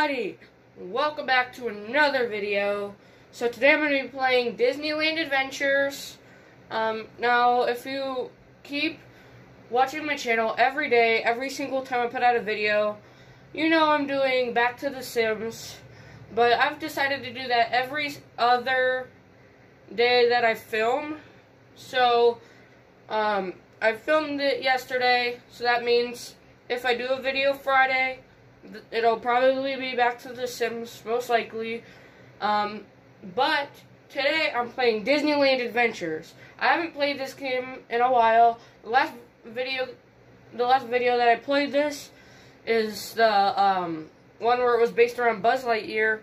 everybody? Welcome back to another video. So today I'm going to be playing Disneyland Adventures. Um, now if you keep watching my channel every day, every single time I put out a video, you know I'm doing Back to the Sims. But I've decided to do that every other day that I film. So, um, I filmed it yesterday, so that means if I do a video Friday, it'll probably be back to The Sims, most likely. Um, but today I'm playing Disneyland Adventures. I haven't played this game in a while. The last video, the last video that I played this is the um, one where it was based around Buzz Lightyear.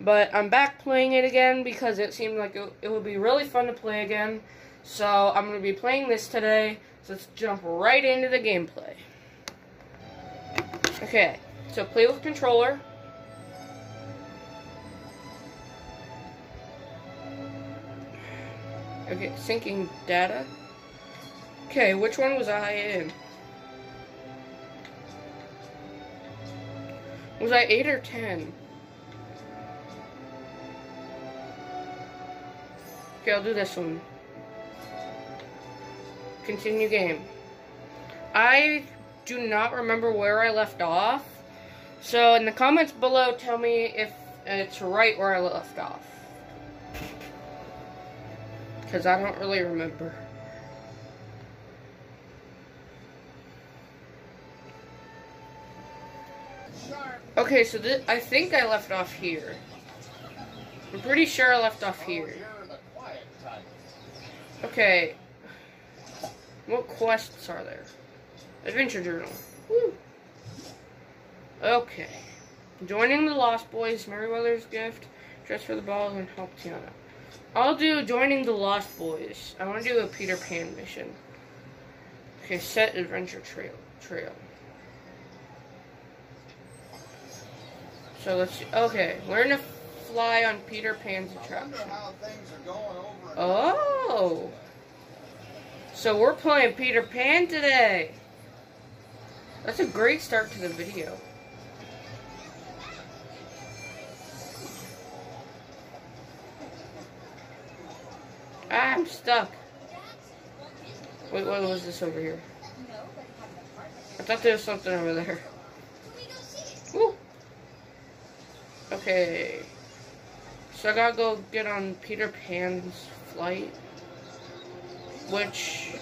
But I'm back playing it again because it seemed like it, it would be really fun to play again. So I'm going to be playing this today. So let's jump right into the gameplay. Okay, so play with controller. Okay, syncing data. Okay, which one was I in? Was I 8 or 10? Okay, I'll do this one. Continue game. I do not remember where I left off. So in the comments below, tell me if it's right where I left off. Because I don't really remember. Okay, so I think I left off here. I'm pretty sure I left off here. Okay. What quests are there? Adventure Journal. Woo. Okay. Joining the Lost Boys, Merryweather's Gift, Dress for the Ball, and Help Tiana. I'll do Joining the Lost Boys. I want to do a Peter Pan mission. Okay, set adventure trail. Trail. So let's see. Okay, learn to fly on Peter Pan's attraction. Oh. So we're playing Peter Pan today. That's a great start to the video. I'm stuck. Wait, what was this over here? I thought there was something over there. Okay. So I gotta go get on Peter Pan's flight. Which,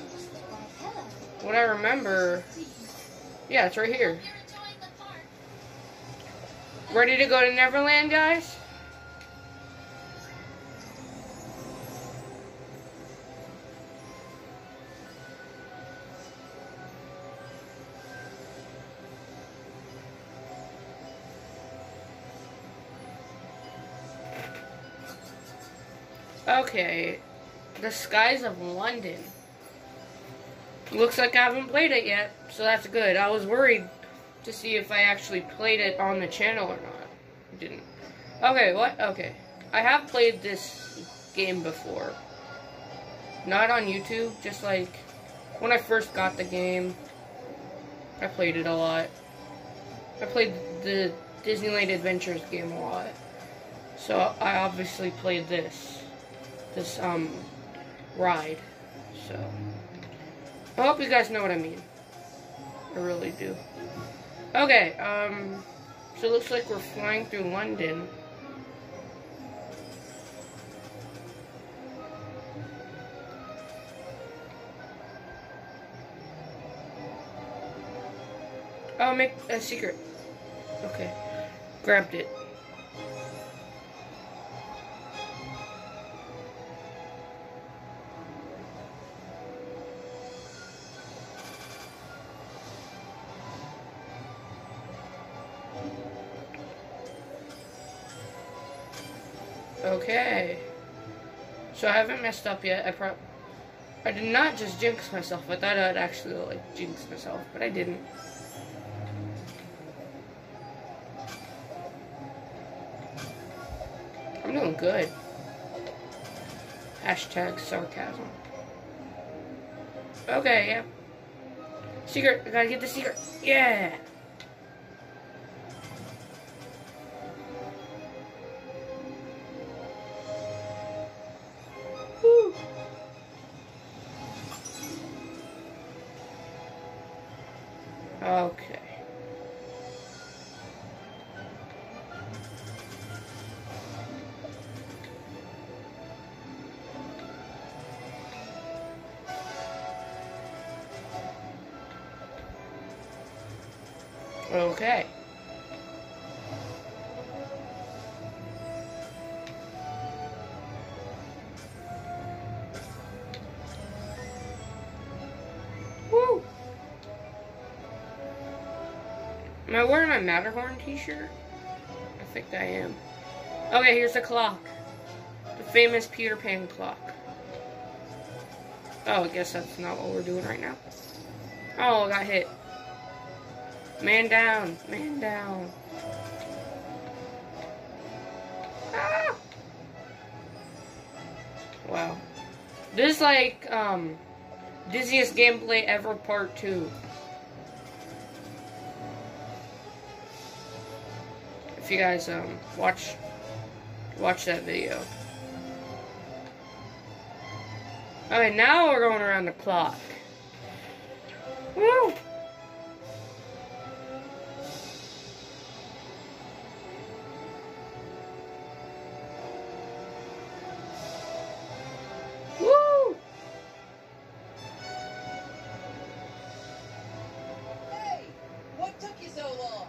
what I remember, yeah, it's right here. Ready to go to Neverland, guys? Okay, The Skies of London. Looks like I haven't played it yet, so that's good. I was worried to see if I actually played it on the channel or not. I didn't. Okay, what? Okay. I have played this game before. Not on YouTube, just like when I first got the game. I played it a lot. I played the Disneyland Adventures game a lot. So I obviously played this this um ride. So I hope you guys know what I mean. I really do. Okay, um so it looks like we're flying through London. Oh, make a secret. Okay. Grabbed it. So I haven't messed up yet. I pro I did not just jinx myself. I thought I'd actually like jinx myself, but I didn't. I'm doing good. Hashtag sarcasm. Okay, yeah. Secret. I gotta get the secret. Yeah. Okay. Okay. My Matterhorn t-shirt? I think I am. Okay, here's the clock. The famous Peter Pan clock. Oh, I guess that's not what we're doing right now. Oh, I got hit. Man down. Man down. Ah! Wow. This is like, um, Dizziest Gameplay Ever Part 2. If you guys, um, watch, watch that video. Okay, now we're going around the clock. Woo! Woo! Hey, what took you so long?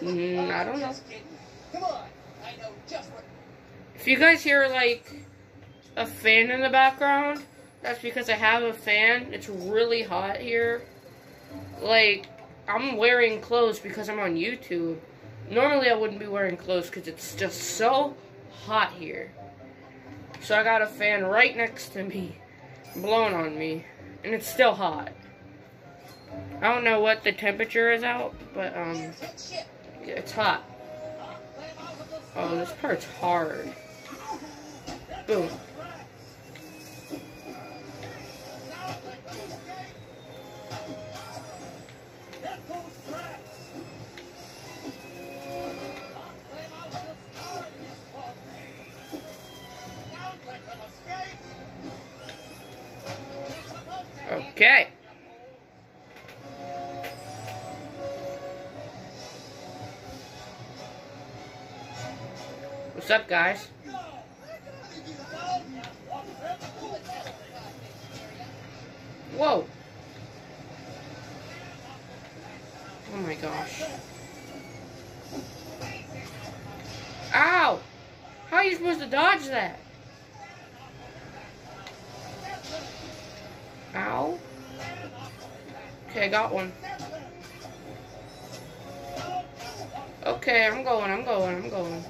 Mm, I don't know. Just kidding. Come on, I know just what. If you guys hear like a fan in the background, that's because I have a fan. It's really hot here. Like, I'm wearing clothes because I'm on YouTube. Normally, I wouldn't be wearing clothes because it's just so hot here. So, I got a fan right next to me, blowing on me, and it's still hot. I don't know what the temperature is out, but, um, it's hot. Oh, this part's hard. Boom. Okay. What's up, guys? Whoa. Oh my gosh. Ow! How are you supposed to dodge that? Ow. Okay, I got one. Okay, I'm going, I'm going, I'm going.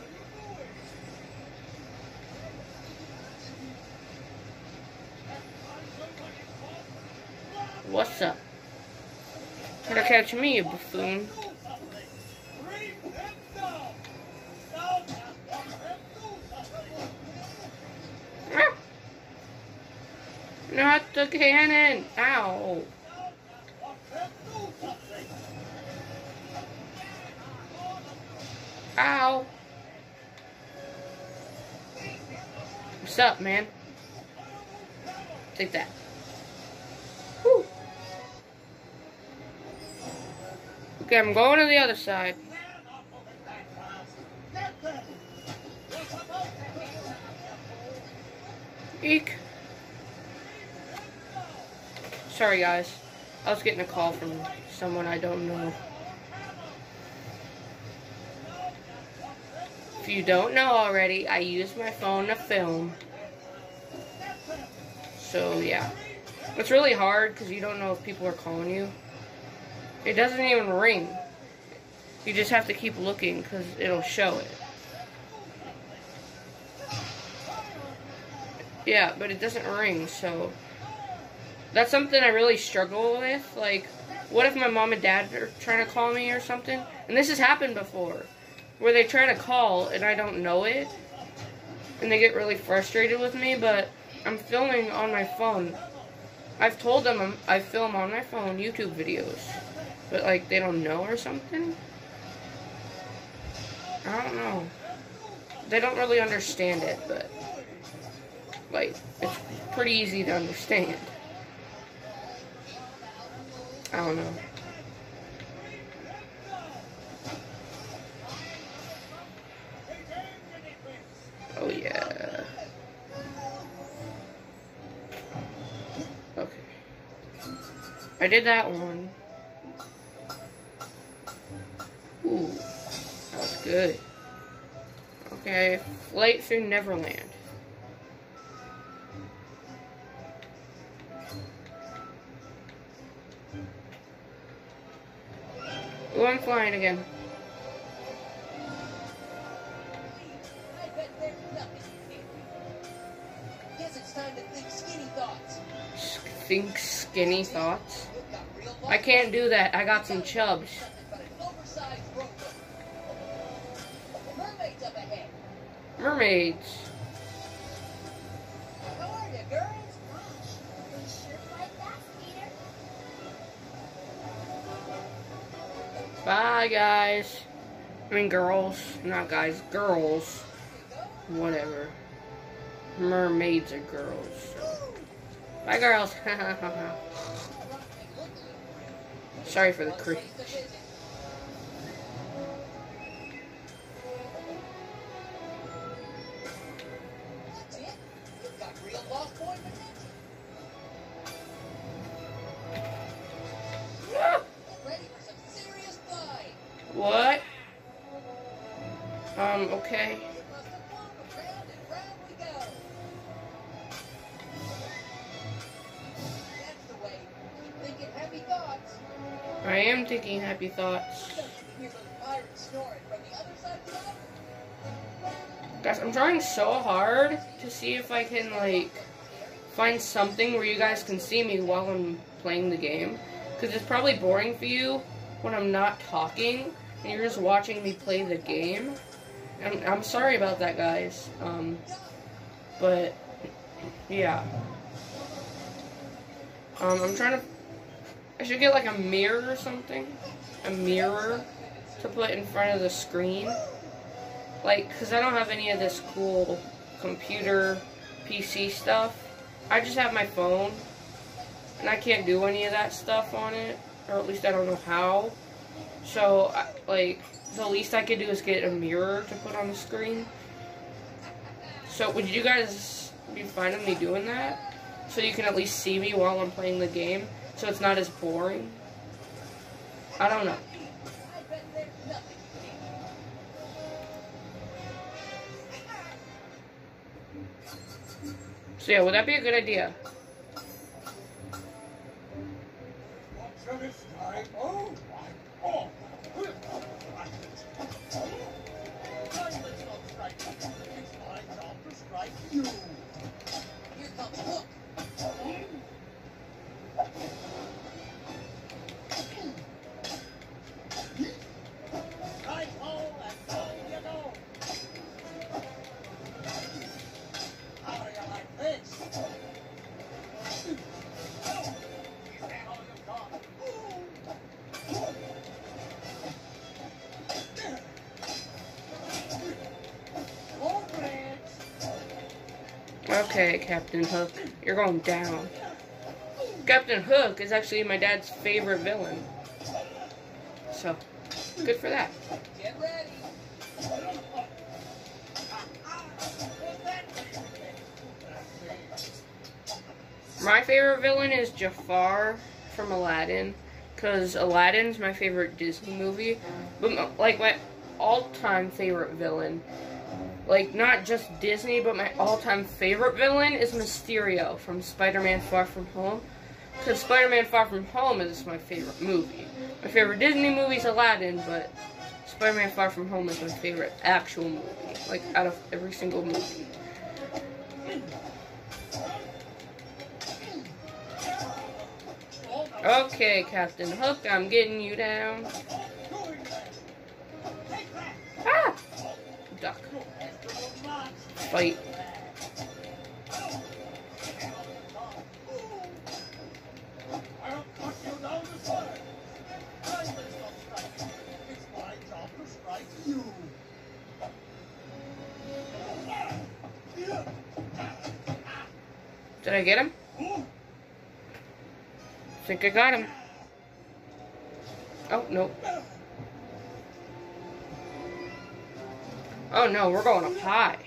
What's up? Try to catch me, you buffoon. Ah! Not the cannon! Okay, I'm going to the other side. Eek. Sorry, guys. I was getting a call from someone I don't know. If you don't know already, I use my phone to film. So, yeah. It's really hard because you don't know if people are calling you. It doesn't even ring. You just have to keep looking because it'll show it. Yeah, but it doesn't ring, so that's something I really struggle with. Like, what if my mom and dad are trying to call me or something? And this has happened before, where they try to call and I don't know it, and they get really frustrated with me. But I'm filming on my phone. I've told them I'm, I film on my phone YouTube videos, but like they don't know or something? I don't know. They don't really understand it, but like it's pretty easy to understand. I don't know. Oh yeah. Okay. I did that one. Ooh, that was good. Okay, flight through Neverland. Ooh, I'm flying again. I bet there's nothing you can't do. Guess it's time to think skinny thoughts. Think skinny thoughts. You've got real I can't do that. I got some chubs. Peter. Bye, guys. I mean, girls. Not guys. Girls. Whatever. Mermaids are girls. Bye, girls. go. Rock may look like Sorry for the creep. I am thinking happy thoughts. Guys, I'm trying so hard to see if I can, like, find something where you guys can see me while I'm playing the game. Because it's probably boring for you when I'm not talking and you're just watching me play the game. I'm, I'm sorry about that, guys. Um, but, yeah. Um, I'm trying to. I should get, like, a mirror or something. A mirror to put in front of the screen. Like, because I don't have any of this cool computer PC stuff. I just have my phone. And I can't do any of that stuff on it. Or at least I don't know how. So, I, like, the least I could do is get a mirror to put on the screen. So, would you guys be fine with me doing that? So you can at least see me while I'm playing the game? So it's not as boring? I don't know. So yeah, would that be a good idea? Oh. Okay, Captain Hook, you're going down. Captain Hook is actually my dad's favorite villain. So, good for that. My favorite villain is Jafar from Aladdin, because Aladdin's my favorite Disney movie. But, like, my all time favorite villain, like, not just Disney, but my all time favorite villain is Mysterio from Spider Man Far From Home. Because Spider Man Far From Home is my favorite movie. My favorite Disney movie is Aladdin, but Spider Man Far From Home is my favorite actual movie. Like, out of every single movie. Okay, Captain Hook, I'm getting you down. You. Did I get him? Think I got him. Oh, no. Oh, no, we're going up high.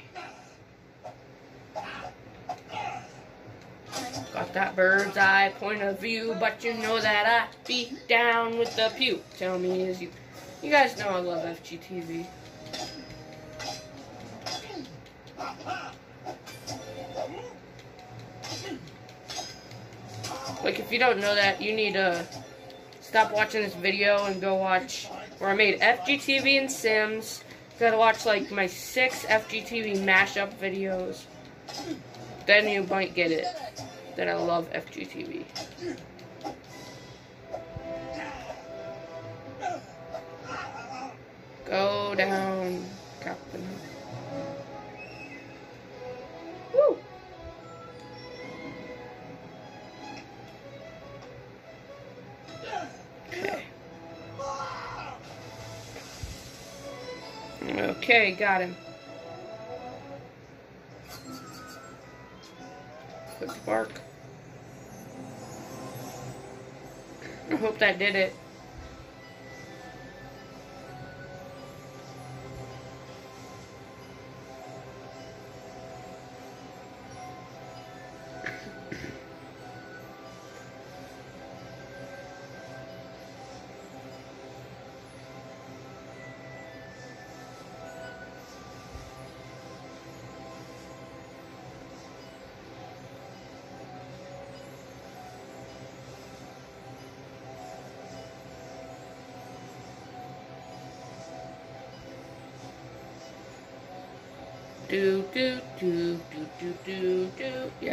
Got that bird's eye point of view, but you know that I be down with the pew. Tell me is you. You guys know I love FGTeeV. Like if you don't know that, you need to stop watching this video and go watch where I made FGTeeV and Sims. You gotta watch like my six FGTeeV mashup videos. Then you might get it. That I love FGTeeV. Go down, Captain. Woo! Okay. Okay, got him. Quick bark. Hope that did it.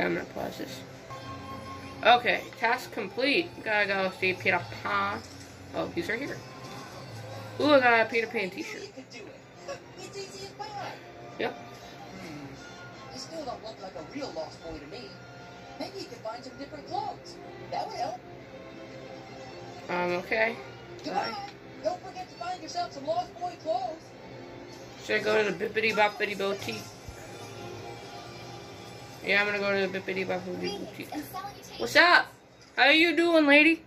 Do. Yeah, I'm gonna pause this. Okay, task complete. Gotta go see Peter Pan. Oh, he's right here. Ooh, I got a Peter Pan t-shirt. You could do it. It's easy as pie. Yep. You still don't look like a real lost boy to me. Maybe you could find some different clothes. That would help. Um, okay. Goodbye. Bye. Don't forget to find yourself some lost boy clothes. Should I go to the Bibbidi Bobbidi Boutique? Yeah, I'm gonna go to the Bibbidi Bobbidi Boutique. What's up? How are you doing, lady?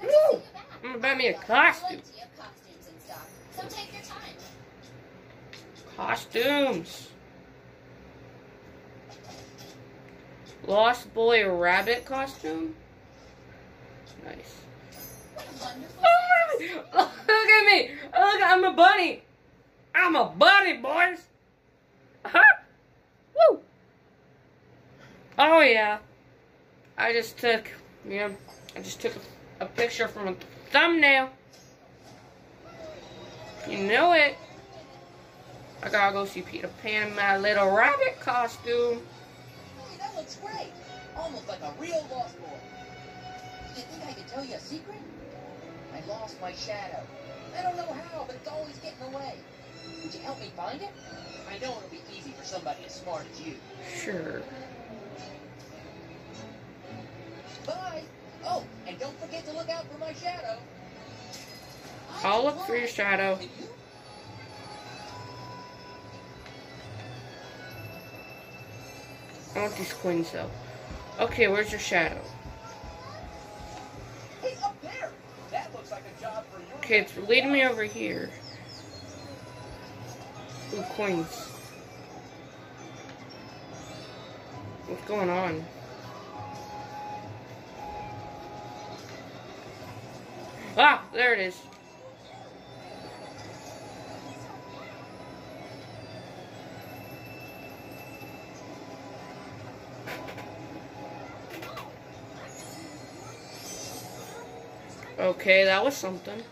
Good to see you back. I'm gonna buy me a costume. costumes in stock, so take your time. Costumes. Lost Boy Rabbit costume? Nice. Oh, look at me! Look, I'm a bunny! I'm a bunny, boys! Huh? Woo! Oh, yeah. I just took, yeah, I just took a, a picture from a thumbnail. You know it. I gotta go see Peter Pan in my little rabbit costume. Hey, that looks great. Almost like a real lost boy. You think I can tell you a secret? I lost my shadow. I don't know how, but it's always getting away. Would you help me find it? I know it'll be easy for somebody as smart as you. Sure. Bye. Oh, and don't forget to look out for my shadow. I'll look for your shadow. I want these coins though. Okay, where's your shadow? Hey, up there! That looks like a job for you. Okay, it's leading me over here. Ooh, coins. What's going on? Ah, there it is. Okay, that was something.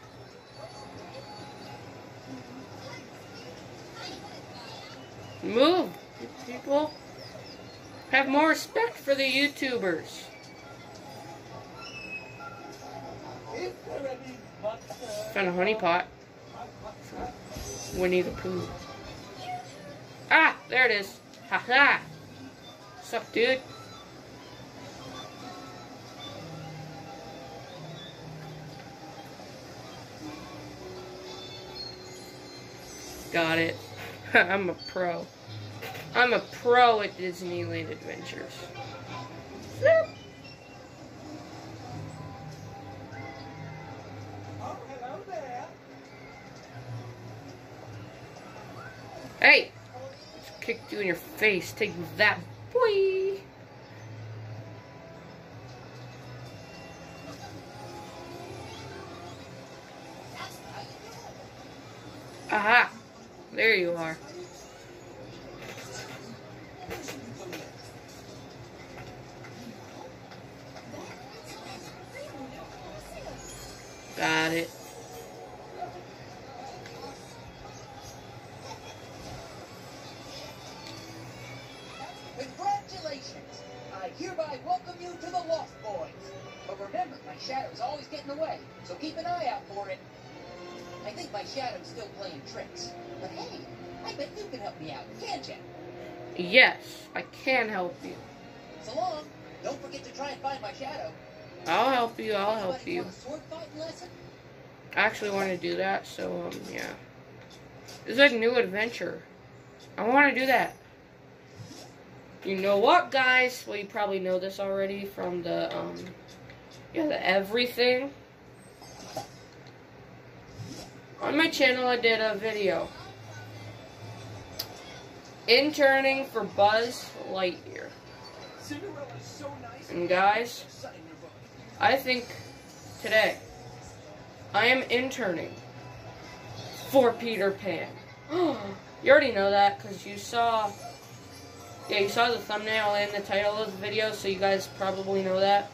Move, people. Have more respect for the YouTubers. Found a honey pot. Winnie the Pooh. Ah, there it is. Ha ha. What's dude? Got it. I'm a pro. I'm a pro at Disneyland Adventures. Hey! Kicked you in your face. Take that, boy! Aha! There you are. New adventure. I want to do that. You know what, guys? Well, you probably know this already from the um, yeah, the everything. On my channel, I did a video interning for Buzz Lightyear, and guys. I think today I am interning for Peter Pan. you already know that because you saw, yeah, you saw the thumbnail and the title of the video, so you guys probably know that.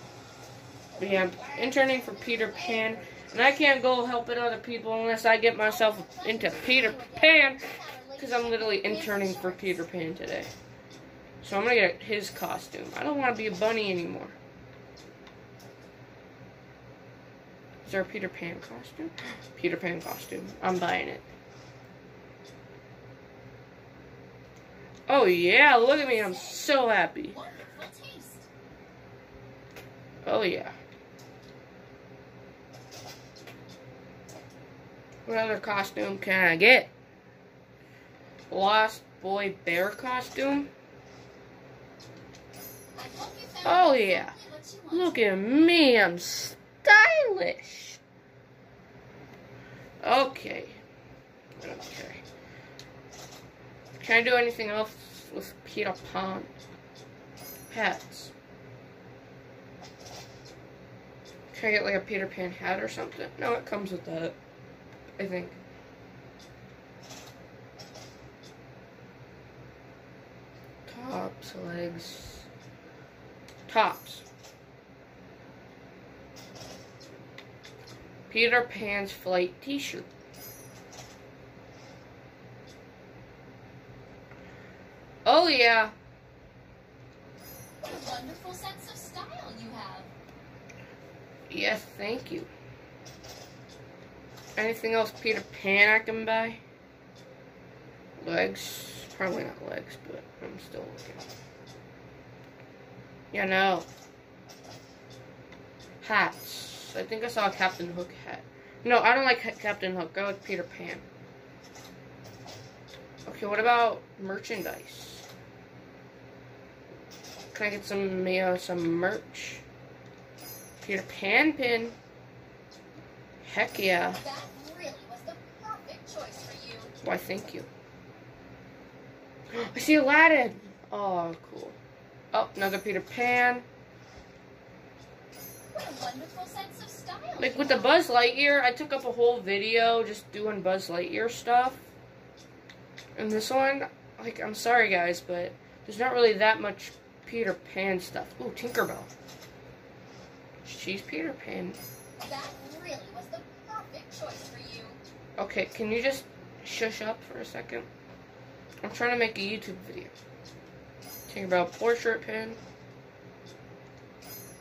But yeah, I'm interning for Peter Pan, and I can't go helping other people unless I get myself into Peter Pan, because I'm literally interning for Peter Pan today. So I'm gonna get his costume. I don't want to be a bunny anymore. Is there a Peter Pan costume? Peter Pan costume. I'm buying it. Oh yeah, look at me. I'm so happy. Oh yeah. What other costume can I get? Lost Boy Bear costume? Oh yeah. Look at me. I'm stylish. Okay. Okay. Can I do anything else with Peter Pan? Hats. Can I get like a Peter Pan hat or something? No, it comes with that. I think. Tops, legs. Tops. Peter Pan's flight t-shirt. Oh yeah. What a wonderful sense of style you have. Yes, thank you. Anything else Peter Pan I can buy? Legs? Probably not legs, but I'm still looking. Yeah, no. Hats. I think I saw a Captain Hook hat. No, I don't like Captain Hook. I like Peter Pan. Okay, what about merchandise? Can I get some, uh, some merch? Peter Pan pin. Heck yeah. That really was the perfect choice for you. Why, thank you. I see Aladdin. Oh, cool. Oh, another Peter Pan. What a wonderful sense of style. Like with the. Buzz Lightyear, I took up a whole video just doing Buzz Lightyear stuff. And this one, like, I'm sorry guys, but there's not really that much Peter Pan stuff. Ooh, Tinkerbell. She's Peter Pan. That really was the perfect choice for you. Okay, can you just shush up for a second? I'm trying to make a YouTube video. Tinkerbell portrait pin.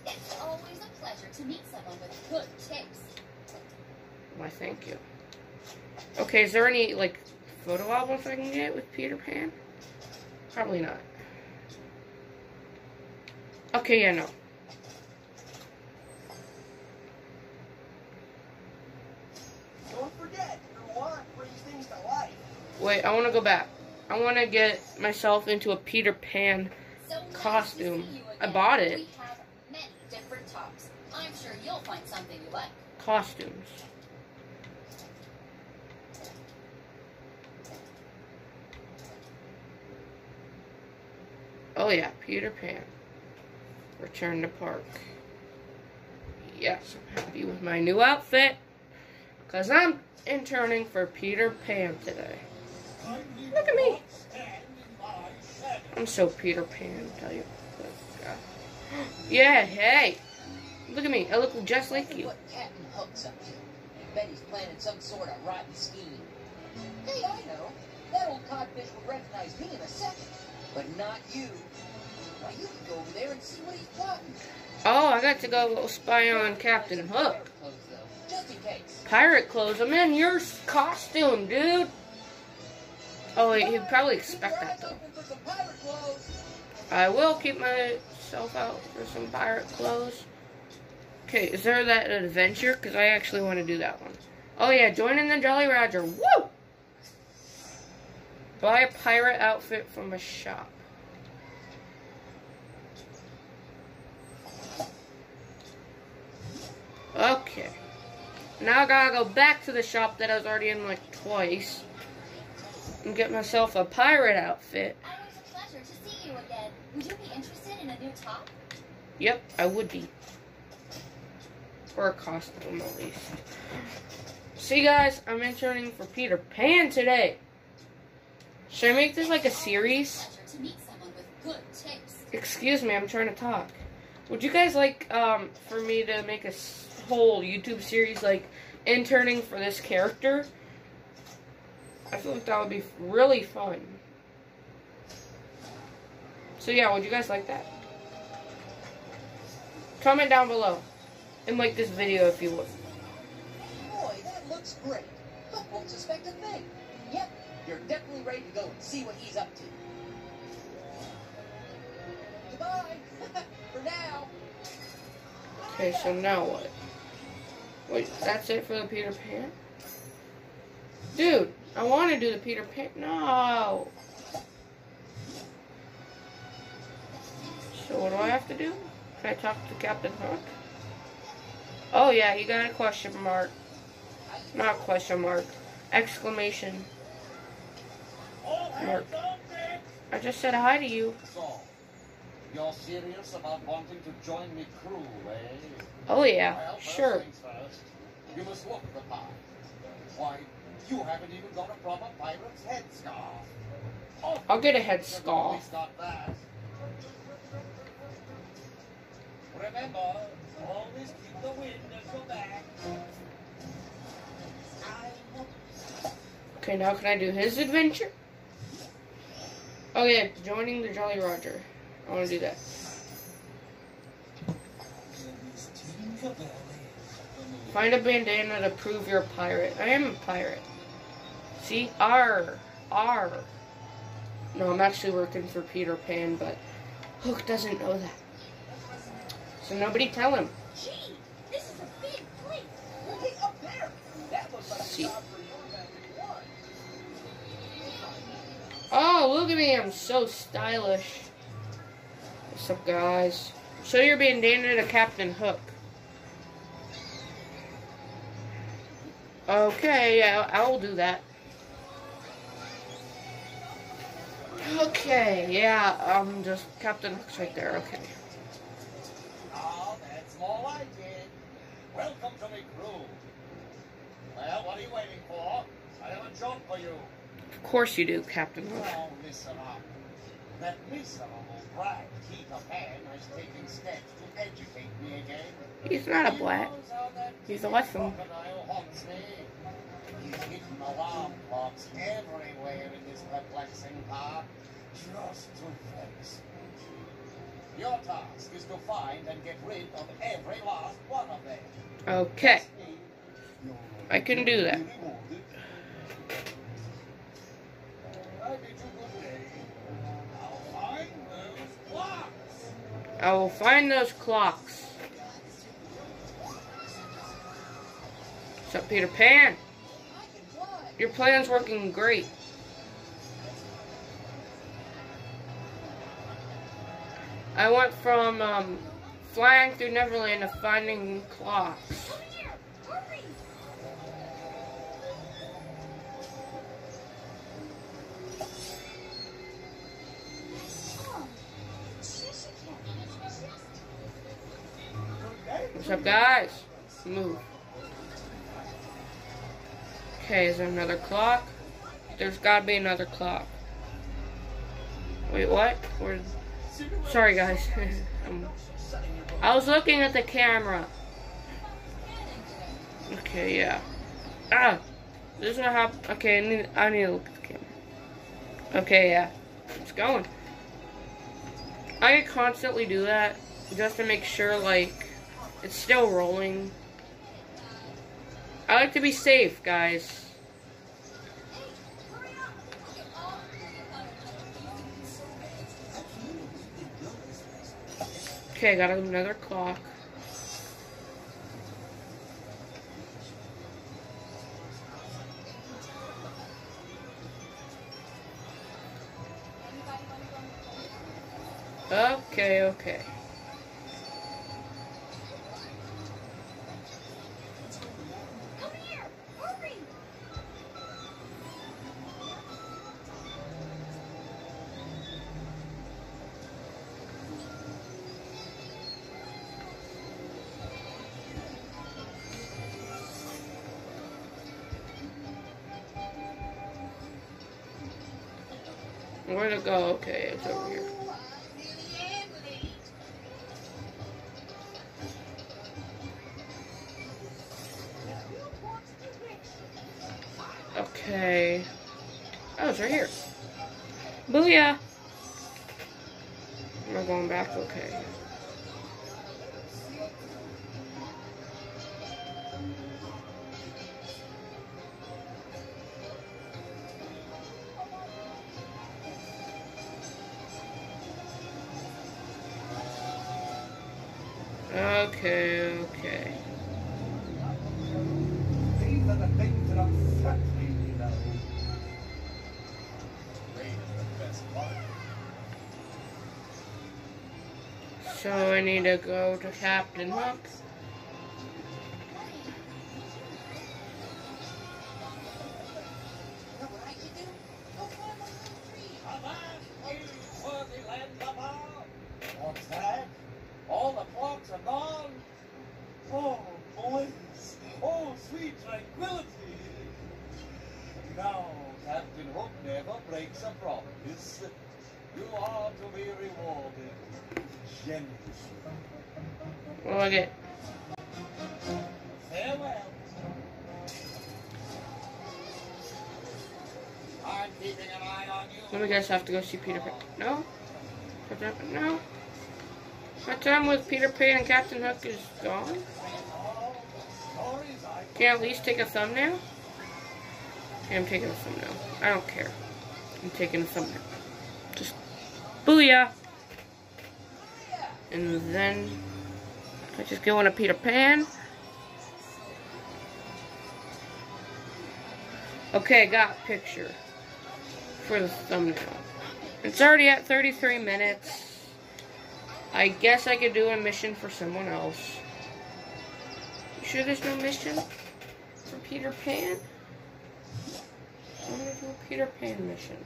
It's always a pleasure to meet someone with good taste. Why, thank you. Okay, is there any, like, photo albums I can get with Peter Pan? Probably not. Okay, yeah, no. Don't forget, your want brings things to life. Wait, I want to go back. I want to get myself into a Peter Pan So nice Costume. see I bought it. We have many different tops. I'm sure you'll find something you like. costumes. Oh yeah, Peter Pan. Return to park. Yes, I'm happy with my new outfit. Because I'm interning for Peter Pan today. Look at me. I'm so Peter Pan, I tell you. Yeah, hey. Look at me. I look just like you. what Captain Hook's up to. Bet planning some sort of rotten scheme. Hey, I know. That old codfish would recognize me in a second. But not you. Oh, I got to go spy on Captain Hook. Pirate clothes, though, Just in. I'm your costume, dude. Oh, wait, he'd probably expect that, though. I will keep myself out for some pirate clothes. Okay, is there that adventure? Because I actually want to do that one. Oh, yeah, join in the Jolly Roger. Woo! Buy a pirate outfit from a shop. Okay. Now I gotta go back to the shop that I was already in like twice and get myself a pirate outfit. Always a pleasure to see you. Would you be interested in a new top? Yep, I would be. Or a costume, at least. See, guys, I'm interning for Peter Pan today. Should I make this like a series? Pleasure to meet someone with good taste. Excuse me, I'm trying to talk. Would you guys like um for me to make a whole YouTube series like interning for this character? I feel like that would be really fun. So yeah, would you guys like that? Comment down below and like this video if you would. Boy, that looks great. Hook won't suspect a thing. Yep, you're definitely ready to go and see what he's up to. Goodbye. for now. Okay, so now what? Wait, that's it for the Peter Pan? Dude, I want to do the Peter Pan. No. So what do I have to do? Can I talk to Captain Hook? Oh yeah, you got a question mark. Not question mark. Exclamation. Mark. hands on deck. I just said hi to you. You're serious about wanting to join me crew, eh? Oh yeah, Well, sure. first, you must look the part. Why, you haven't even got a proper pirate's headscarf. Oh, I'll get a headscarf. always got that. Remember, always keep the wind at your back. Okay, now can I do his adventure? Okay, joining the Jolly Roger. I want to do that. Find a bandana to prove you're a pirate. I am a pirate. See? R. R. No, I'm actually working for Peter Pan, but Hook doesn't know that. So nobody tell him. Gee, this is a big. Oh, look at me. I'm so stylish. What's up, guys? Show your bandana to Captain Hook. Okay, yeah, I'll do that. Okay, yeah, um, just Captain Hook's right there. Okay. Ah, that's more like it. Welcome to me crew. Well, what are you waiting for? I have a job for you. Of course you do, Captain Hook. Now listen up. That miserable brat Pan is taking steps to educate me again. He's not a black. knows how that He's awesome. crocodile haunts me. He's hidden alarm clocks everywhere in this perplexing park, just to vex me. Your task is to find and get rid of every last one of them. Okay. Trust me, you'll I can do that. I will find those clocks. What's up, Peter Pan? Your plan's working great. I went from um, flying through Neverland to finding clocks. What's up, guys? Move. Okay, is there another clock? there's gotta be another clock. Wait, what? Where? Sorry, guys. um, I was looking at the camera. Okay, yeah. Ah! This is what happened. Okay, I need, I need to look at the camera. Okay, yeah. It's going. I constantly do that just to make sure, like, it's still rolling. I like to be safe, guys. Okay, I got another clock. Okay, okay. It go? Okay, it's over here. Okay, okay. These are the things that upset me, you know. Rain is the best part. So I need to go to Captain Hook. I have to go see Peter Pan. No? No? My time with Peter Pan and Captain Hook is gone? Can I at least take a thumbnail? Okay, I'm taking a thumbnail. I don't care. I'm taking a thumbnail. Just booyah! And then I just go into Peter Pan. Okay, got picture for the thumbnail. It's already at 33 minutes. I guess I could do a mission for someone else. You sure there's no mission for Peter Pan? I'm gonna do a Peter Pan mission.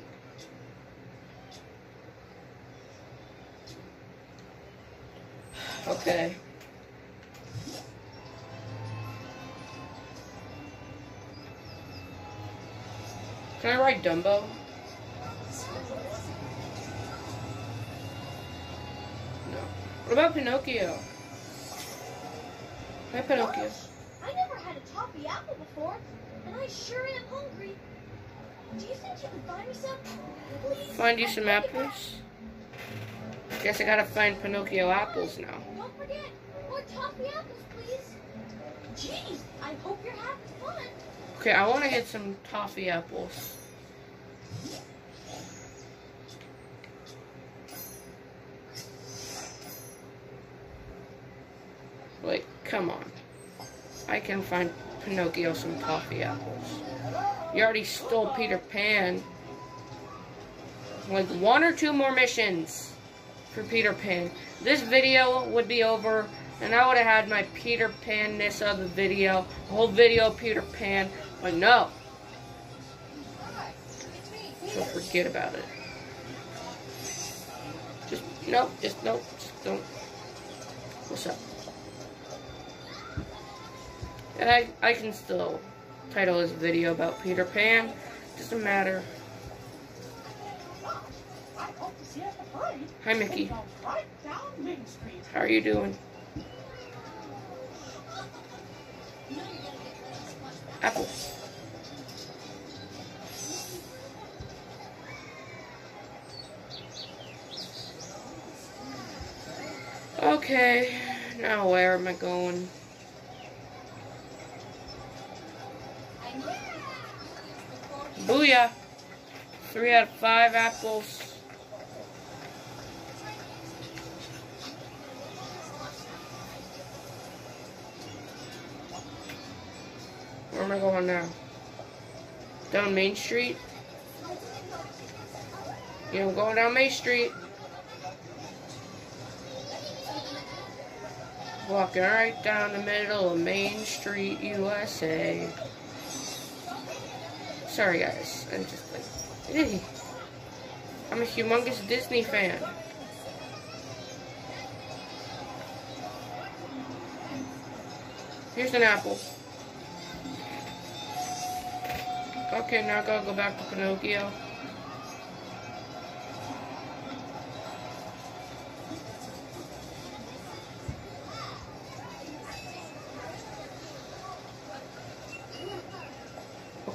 Okay. Can I ride Dumbo? What about Pinocchio? Hi, Pinocchio. I never had a toffee apple before, and I sure am hungry. Do you think you can find me some? Please? Find you I some apples? Guess I gotta find Pinocchio apples now. Don't forget, more toffee apples, please. Jeez, I hope you're having fun. Okay, I want to get some toffee apples. Like, come on. I can find Pinocchio some coffee apples. You already stole Peter Pan. Like, one or two more missions for Peter Pan. This video would be over, and I would have had my Peter Pan-ness of the video. The whole video Peter Pan. But no. So forget about it. Just nope, just nope, just don't. What's up? And I I can still title this video about Peter Pan. Doesn't matter. Hi, Mickey. How are you doing? Apple. Okay, now where am I going? Booyah! Three out of five apples. Where am I going now? Down Main Street? Yeah, I'm going down Main Street. Walking right down the middle of Main Street, USA. Sorry, guys. I'm just like. I'm a humongous Disney fan. Here's an apple. Okay, now I gotta go back to Pinocchio.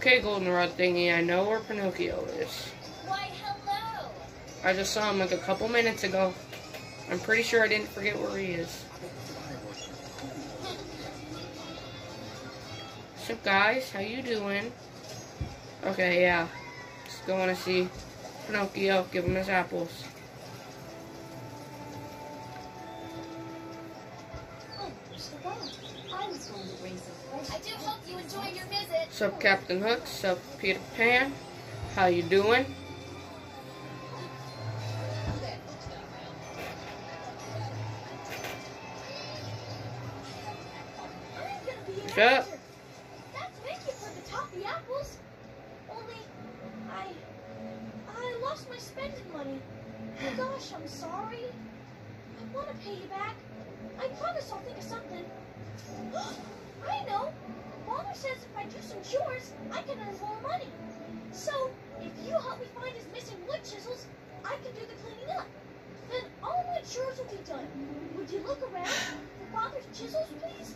Okay, Goldenrod thingy, I know where Pinocchio is. Why, hello. I just saw him like a couple minutes ago. I'm pretty sure I didn't forget where he is. What's up, guys? How you doing? Okay, yeah. Just going to see Pinocchio. Give him his apples. Up, Captain Hook? What's up, Peter Pan? How you doing? Up. That's for the toffee apples. Only, I, I lost my spending money. Oh gosh, I'm sorry. I want to pay you back. I promise I'll think of something. I know. Father says if I do some chores, I can earn more money. So, if you help me find his missing wood chisels, I can do the cleaning up. Then all my chores will be done. Would you look around for Father's chisels, please?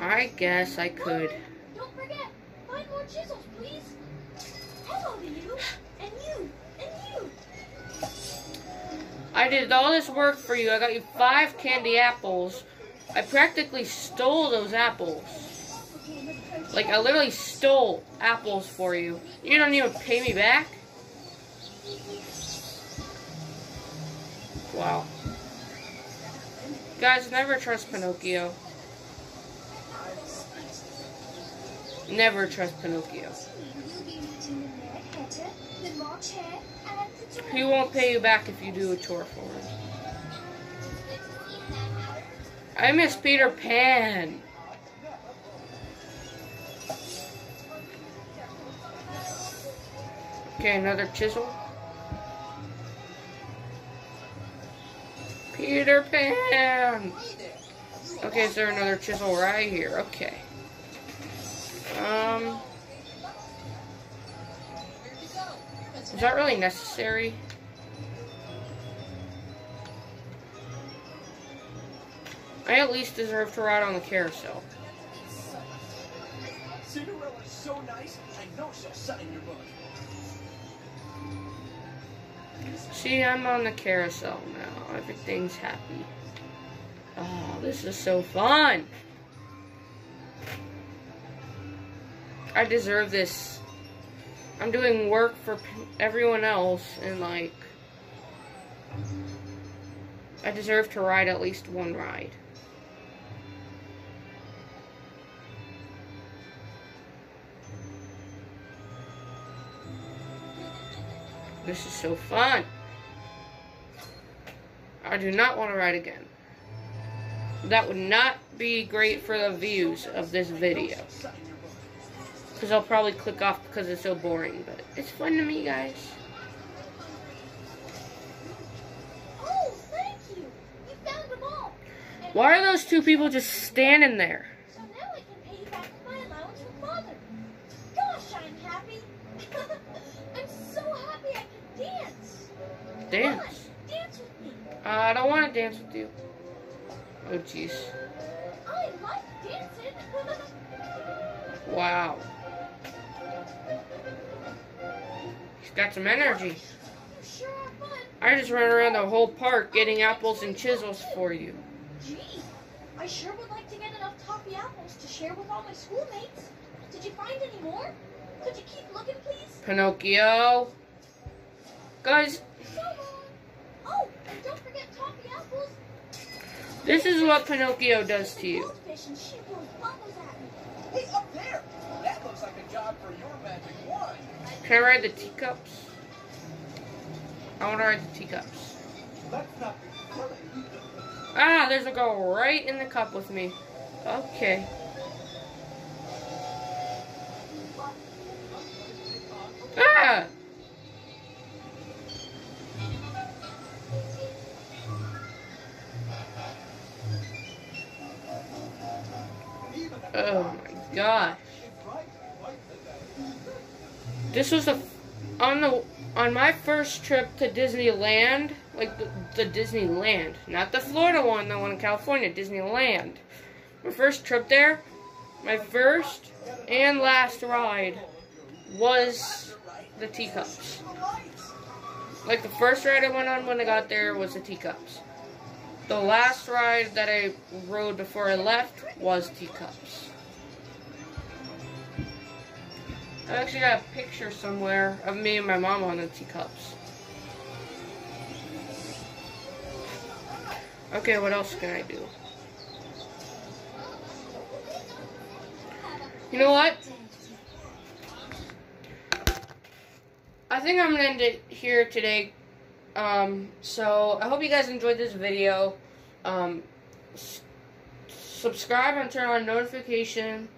I guess I could. Mom, Don't forget, find more chisels, please. Hello to you, and you, and you. I did all this work for you. I got you five candy apples. I practically stole those apples. Like, I literally stole apples for you. You don't even pay me back? Wow. Guys, never trust Pinocchio. Never trust Pinocchio. He won't pay you back if you do a chore for him. I miss Peter Pan. Okay, another chisel. Peter Pan. Okay, is there another chisel right here? Okay. Um, is that really necessary? I at least deserve to ride on the carousel. Cinderella's so nice, I know she'll sign your book. See, I'm on the carousel now. Everything's happy. Oh, this is so fun. I deserve this. I'm doing work for everyone else, and like, I deserve to ride at least one ride. This is so fun. I do not want to ride again. That would not be great for the views of this video. Sign your book. Because I'll probably click off because it's so boring. But it's fun to me, guys. Oh, thank you. You found them all. Why are those two people just standing there? So now I can pay you back my allowance from Father. Gosh, I'm happy. I'm so happy I can dance. Dance. Come on, dance with me. I don't want to dance with you. Oh, jeez. I like dancing. Wow. He's got some energy. sure fun. I just ran around the whole park getting apples and chisels for you. Gee, I sure would like to get enough toffee apples to share with all my schoolmates. Did you find any more? Could you keep looking, please? Pinocchio. Guys, So. Oh, and don't forget. This is what Pinocchio does to you. Goldfish and she blows bubbles at me. Hey, up there! That looks like a job for your magic wand. Can I ride the teacups? I want to ride the teacups. Let's not be silly. Ah, there's a girl right in the cup with me. Okay. Ah! Oh my gosh. This was a on the on my first trip to Disneyland, like the, the Disneyland, not the Florida one, the one in California, Disneyland. My first trip there, my first and last ride was the teacups. Like the first ride I went on when I got there was the teacups. The last ride that I rode before I left was teacups. I actually got a picture somewhere of me and my mom on the teacups. Okay, what else can I do? You know what? I think I'm gonna end it here today. Um, so I hope you guys enjoyed this video. Um, subscribe and turn on notification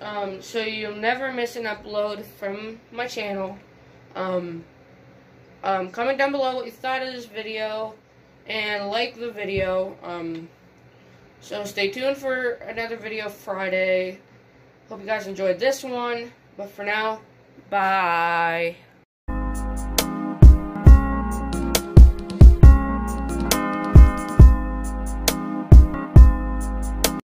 um, so you'll never miss an upload from my channel. Um, um, comment down below what you thought of this video and like the video. Um, so stay tuned for another video Friday. Hope you guys enjoyed this one. But for now, bye.